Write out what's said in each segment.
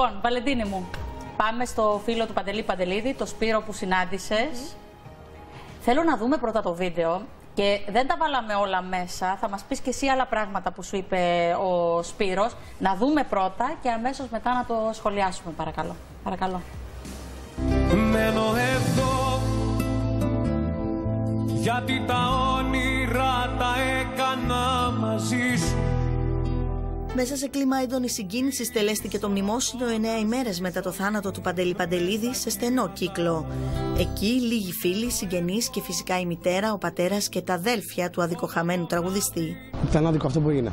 Λοιπόν, Βαλεντίνη μου, πάμε στο φίλο του Παντελή Παντελίδη, το Σπύρο που συνάντησες. Θέλω να δούμε πρώτα το βίντεο και δεν τα βάλαμε όλα μέσα. Θα μας πεις και εσύ άλλα πράγματα που σου είπε ο Σπύρος. Να δούμε πρώτα και αμέσως μετά να το σχολιάσουμε, παρακαλώ. Παρακαλώ. Μένω εδώ γιατί τα όνειρα τα έκανα μαζί σου Μέσα σε κλίμα έντονη συγκίνησης τελέστηκε το μνημόσυνο 9 ημέρες μετά το θάνατο του Παντελή Παντελίδη σε στενό κύκλο. Εκεί λίγοι φίλοι, συγγενείς και φυσικά η μητέρα, ο πατέρας και τα αδέλφια του αδικοχαμένου τραγουδιστή. Ήταν άδικο αυτό που έγινε.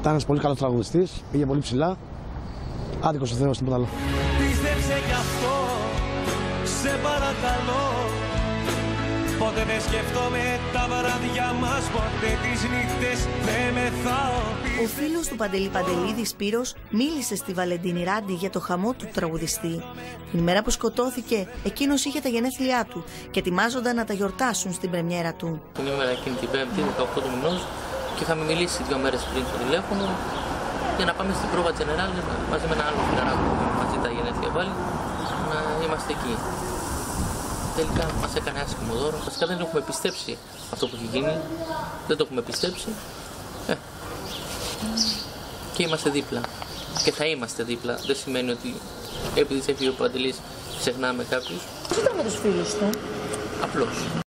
Ήταν ένας πολύ καλός τραγουδιστής, πήγε πολύ ψηλά. Άδικος ο Θεός, τίποτα άλλο. Πίστεψε κι αυτό, σε παρακαλώ Ποτέ δεν σκεφτόμαι τα βράδια μας Ποτέ τις νύχτες δεν μεθάω Ο φίλος του Παντελή Παντελίδη Σπύρος μίλησε στη Βαλεντίνη Ράντι για το χαμό του τραγουδιστή. Την ημέρα που σκοτώθηκε, εκείνος είχε τα γενέθλιά του και ετοιμάζονταν να τα γιορτάσουν στην πρεμιέρα του. Την ημέρα εκείνη την Πέμπτη, 18 του μηνός, και είχαμε μιλήσει δύο μέρες πριν στο τηλέφωνο για να πάμε στην πρόβα General μαζί με ένα άλλο φιλαράκο που μαζί τα γενέθλια πάλι να είμαστε εκεί. Τελικά μας έκανε άσχημο δώρο. Βασικά δεν έχουμε πιστέψει αυτό που έχει γίνει. Δεν το έχουμε πιστέψει. Ε. Και είμαστε δίπλα. Και θα είμαστε δίπλα. Δεν σημαίνει ότι επειδή σε έφυγε ο Παντελής ξεχνάμε κάποιους. Τι ήταν με τους φίλους του. Απλώς.